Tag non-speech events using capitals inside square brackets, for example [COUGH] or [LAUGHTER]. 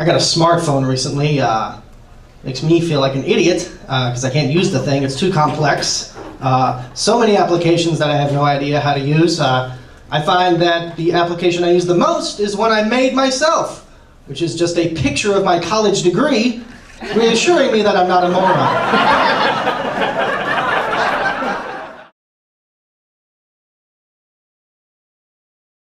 I got a smartphone recently. Uh, makes me feel like an idiot uh, because I can't use the thing. It's too complex. Uh, so many applications that I have no idea how to use. Uh, I find that the application I use the most is one I made myself, which is just a picture of my college degree, reassuring me that I'm not a moron. [LAUGHS]